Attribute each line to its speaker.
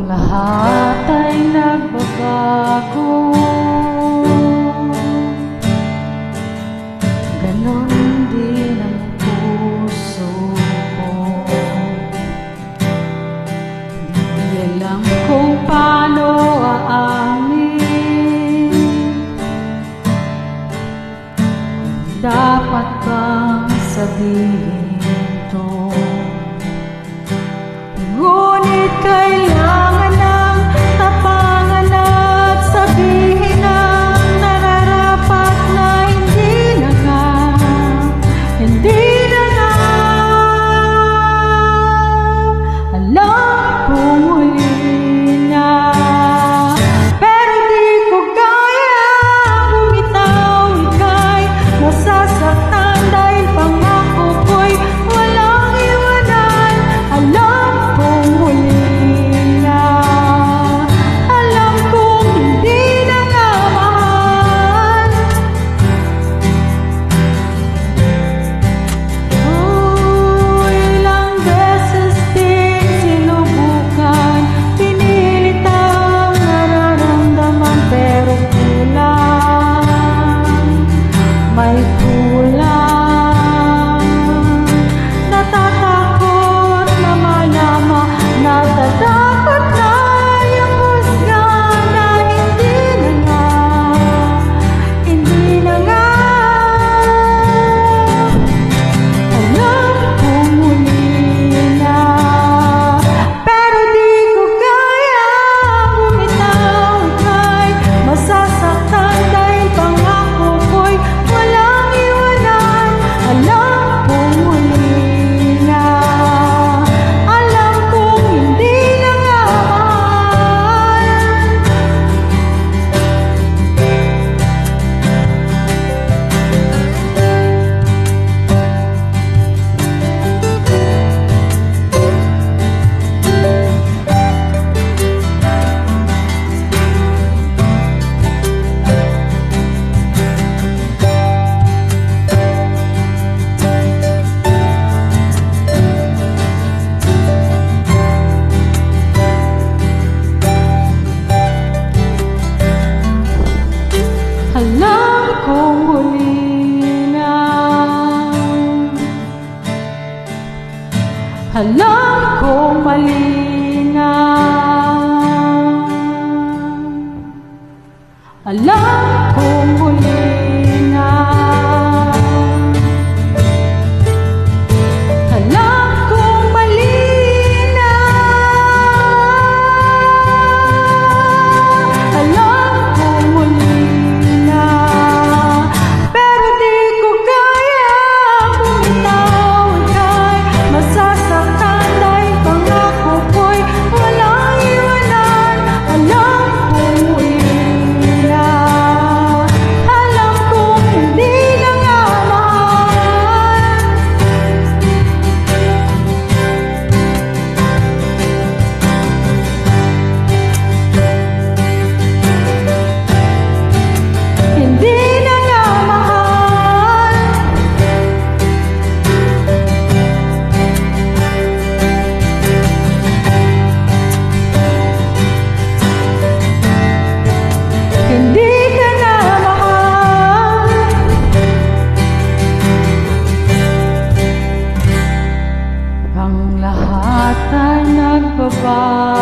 Speaker 1: Ang lahat ay nagbabago Ganon din ang puso ko Di alam kung paano aamin Dapat bang sabihin to? Alam kong malingaw Alam kong muli. God.